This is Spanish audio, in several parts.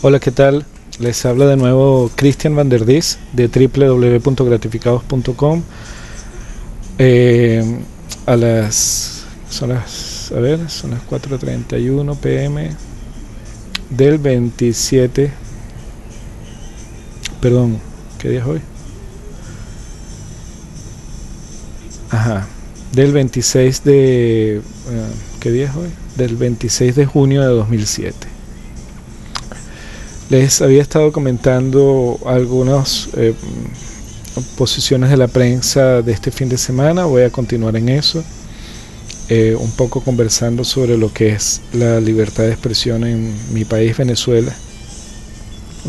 Hola, ¿qué tal? Les habla de nuevo Christian Van der Dis de www.gratificados.com. Eh, a las son las a ver, son las 4:31 pm del 27 Perdón, ¿qué día es hoy? Ajá, del 26 de eh, ¿qué día es hoy? Del 26 de junio de 2007. Les había estado comentando algunas eh, posiciones de la prensa de este fin de semana, voy a continuar en eso, eh, un poco conversando sobre lo que es la libertad de expresión en mi país, Venezuela.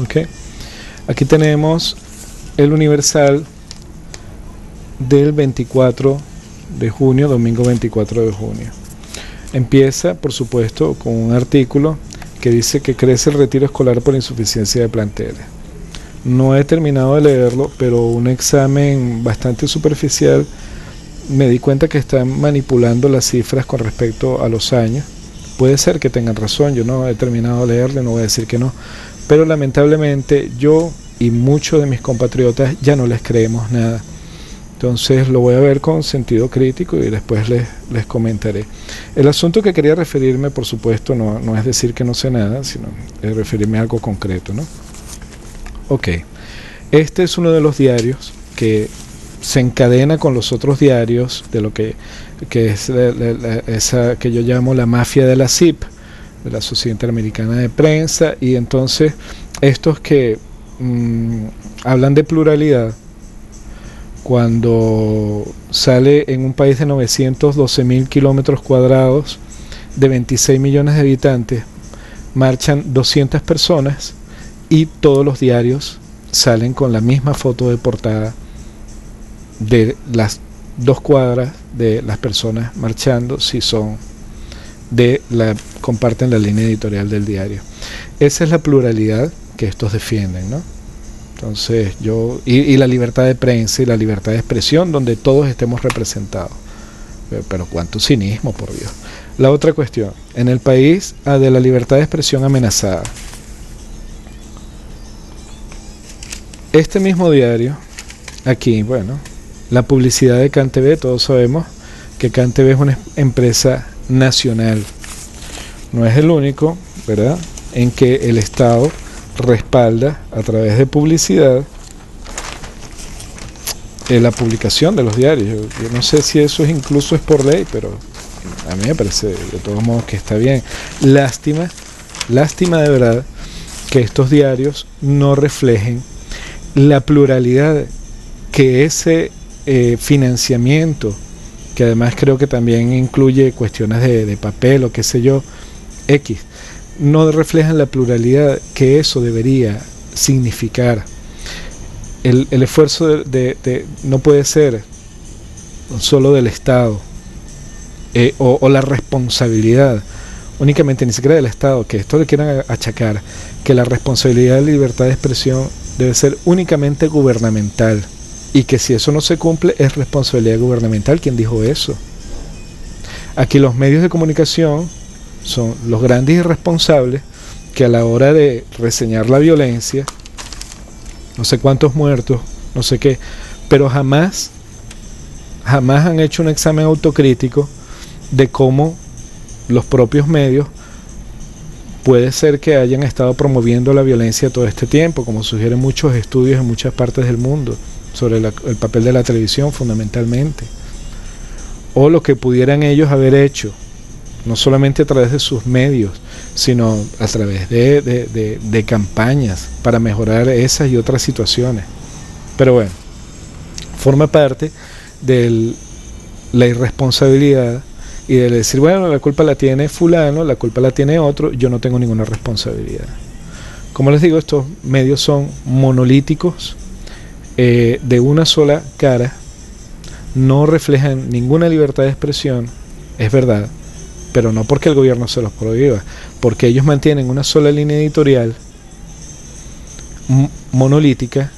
Okay. Aquí tenemos el Universal del 24 de junio, domingo 24 de junio. Empieza, por supuesto, con un artículo que dice que crece el retiro escolar por insuficiencia de planteles. No he terminado de leerlo, pero un examen bastante superficial me di cuenta que están manipulando las cifras con respecto a los años. Puede ser que tengan razón, yo no he terminado de leerlo, no voy a decir que no, pero lamentablemente yo y muchos de mis compatriotas ya no les creemos nada. Entonces lo voy a ver con sentido crítico y después les, les comentaré. El asunto que quería referirme, por supuesto, no, no es decir que no sé nada, sino referirme a algo concreto. ¿no? Ok, este es uno de los diarios que se encadena con los otros diarios de lo que, que es esa que yo llamo la mafia de la CIP, de la Sociedad Interamericana de Prensa, y entonces estos que mm, hablan de pluralidad, cuando sale en un país de 912 mil kilómetros cuadrados, de 26 millones de habitantes, marchan 200 personas y todos los diarios salen con la misma foto de portada de las dos cuadras de las personas marchando si son de la comparten la línea editorial del diario. Esa es la pluralidad que estos defienden, ¿no? Entonces yo, y, la libertad de prensa y la libertad de expresión donde todos estemos representados. Pero, cuánto cinismo, por Dios. La otra cuestión, en el país ah, de la libertad de expresión amenazada. Este mismo diario, aquí, bueno, la publicidad de CanTV, todos sabemos que CanTV es una empresa nacional. No es el único, ¿verdad?, en que el Estado respalda a través de publicidad eh, la publicación de los diarios. Yo, no sé si eso es incluso es por ley, pero a mí me parece de todos modos que está bien. Lástima, lástima de verdad que estos diarios no reflejen la pluralidad que ese eh, financiamiento, que además creo que también incluye cuestiones de, de papel o qué sé yo, X, no reflejan la pluralidad que eso debería significar. El, esfuerzo de, no puede ser solo del Estado eh, o, la responsabilidad únicamente ni siquiera del Estado, que esto le quieran achacar, que la responsabilidad de libertad de expresión debe ser únicamente gubernamental y que si eso no se cumple es responsabilidad gubernamental. ¿Quién dijo eso? Aquí los medios de comunicación son los grandes irresponsables que a la hora de reseñar la violencia, no sé cuántos muertos, no sé qué, pero jamás, jamás han hecho un examen autocrítico de cómo los propios medios puede ser que hayan estado promoviendo la violencia todo este tiempo, como sugieren muchos estudios en muchas partes del mundo sobre el papel de la televisión fundamentalmente, o lo que pudieran ellos haber hecho no solamente a través de sus medios, sino a través de, campañas para mejorar esas y otras situaciones. Pero bueno, forma parte de la irresponsabilidad y de decir, bueno, la culpa la tiene fulano, la culpa la tiene otro, yo no tengo ninguna responsabilidad. Como les digo, estos medios son monolíticos, eh, de una sola cara, no reflejan ninguna libertad de expresión, es verdad, pero no porque el gobierno se los prohíba, porque ellos mantienen una sola línea editorial monolítica,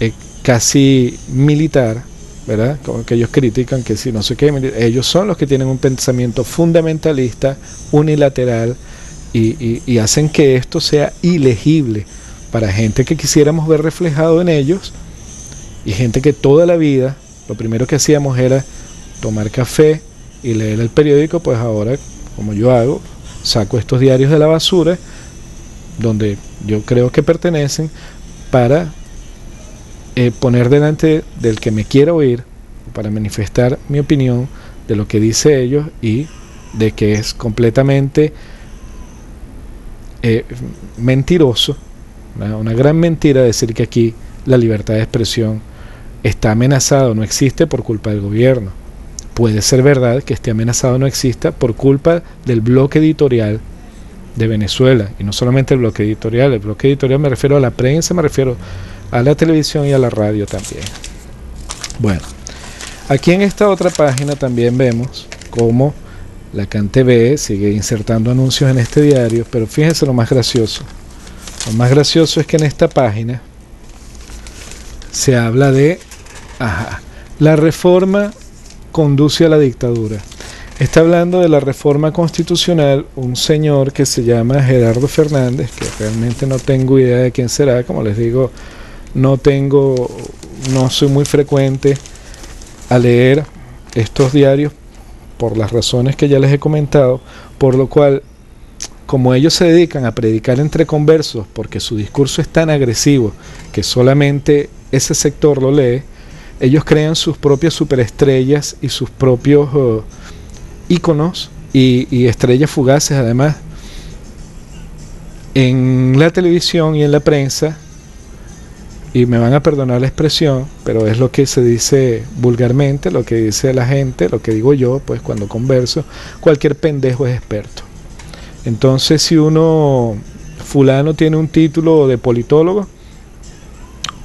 eh, casi militar, ¿verdad? Como que ellos critican que si no sé qué, ellos son los que tienen un pensamiento fundamentalista, unilateral, y, hacen que esto sea ilegible para gente que quisiéramos ver reflejado en ellos y gente que toda la vida lo primero que hacíamos era tomar café y leer el periódico, pues ahora, como yo hago, saco estos diarios de la basura, donde yo creo que pertenecen, para eh, poner delante del que me quiera oír, para manifestar mi opinión de lo que dice ellos y de que es completamente eh, mentiroso, una, gran mentira decir que aquí la libertad de expresión está amenazada no existe por culpa del gobierno. Puede ser verdad que esté amenazado no exista por culpa del bloque editorial de Venezuela. Y no solamente el bloque editorial, el bloque editorial me refiero a la prensa, me refiero a la televisión y a la radio también. Bueno, aquí en esta otra página también vemos cómo la CanTV sigue insertando anuncios en este diario, pero fíjense lo más gracioso. Lo más gracioso es que en esta página se habla de la reforma conduce a la dictadura. Está hablando de la reforma constitucional un señor que se llama Gerardo Fernández, que realmente no tengo idea de quién será, como les digo, no tengo, no soy muy frecuente a leer estos diarios por las razones que ya les he comentado, por lo cual, como ellos se dedican a predicar entre conversos, porque su discurso es tan agresivo que solamente ese sector lo lee, ellos crean sus propias superestrellas y sus propios uh, íconos y, y estrellas fugaces además en la televisión y en la prensa y me van a perdonar la expresión, pero es lo que se dice vulgarmente, lo que dice la gente, lo que digo yo, pues cuando converso, cualquier pendejo es experto. Entonces, si uno, fulano tiene un título de politólogo,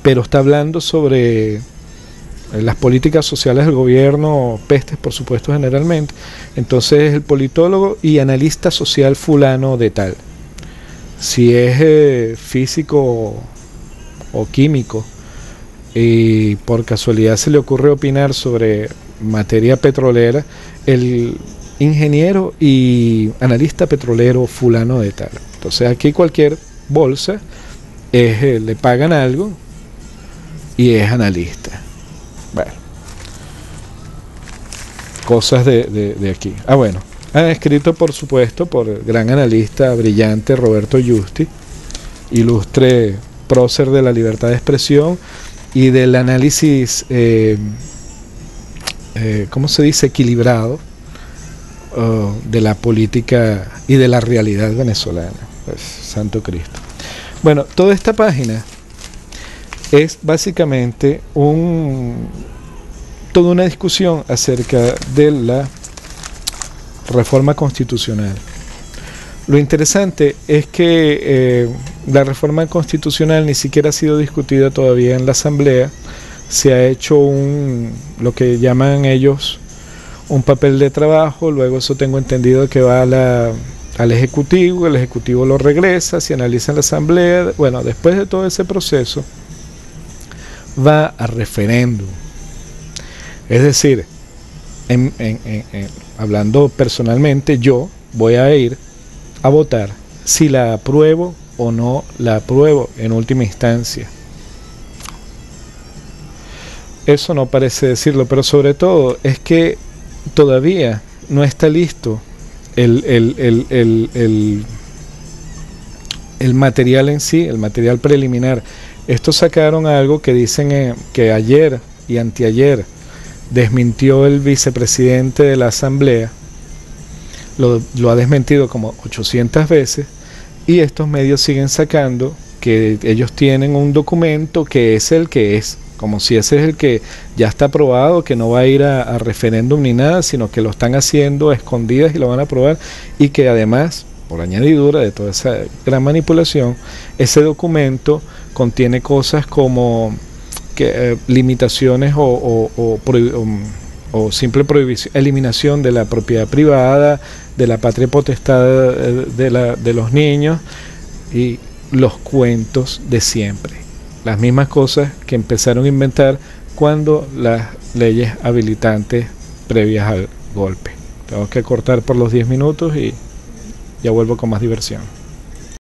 pero está hablando sobre las políticas sociales del gobierno, pestes por supuesto generalmente, entonces es el politólogo y analista social fulano de tal. Si es eh, físico o químico y por casualidad se le ocurre opinar sobre materia petrolera, el ingeniero y analista petrolero fulano de tal. Entonces aquí cualquier bolsa es, eh, le pagan algo y es analista. Bueno, cosas de, de aquí. Ah, bueno, han escrito por supuesto por el gran analista brillante Roberto Justi, ilustre prócer de la libertad de expresión y del análisis, eh, eh, ¿cómo se dice?, equilibrado uh, de la política y de la realidad venezolana. Pues, Santo Cristo. Bueno, toda esta página es básicamente un, toda una discusión acerca de la reforma constitucional. Lo interesante es que eh, la reforma constitucional ni siquiera ha sido discutida todavía en la Asamblea. Se ha hecho un, lo que llaman ellos un papel de trabajo, luego eso tengo entendido que va al Ejecutivo, el Ejecutivo lo regresa, se analiza en la Asamblea, bueno, después de todo ese proceso va a referéndum. Es decir, hablando personalmente, yo voy a ir a votar si la apruebo o no la apruebo en última instancia. Eso no parece decirlo, pero sobre todo es que todavía no está listo el, el, el, material en sí, el material preliminar. Estos sacaron algo que dicen eh, que ayer y anteayer desmintió el vicepresidente de la Asamblea, lo, ha desmentido como 800 veces, y estos medios siguen sacando que ellos tienen un documento que es el que es, como si ese es el que ya está aprobado, que no va a ir a, referéndum ni nada, sino que lo están haciendo a escondidas y lo van a aprobar y que además, por añadidura de toda esa gran manipulación, ese documento contiene cosas como que, eh, limitaciones o, simple prohibición, eliminación de la propiedad privada, de la patria potestad eh, de, de los niños y los cuentos de siempre. Las mismas cosas que empezaron a inventar cuando las leyes habilitantes previas al golpe. Tengo que cortar por los 10 minutos y Ya vuelvo con más diversión.